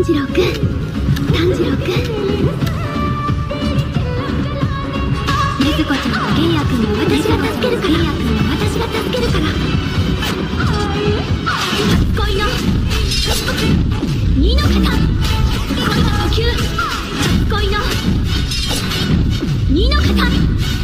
炭治郎くん。炭治郎くん。禰豆子ちゃんと玄也くんを私が助けるから。玄也くんを私が助けるから恋の二の型恋の呼吸恋の二の型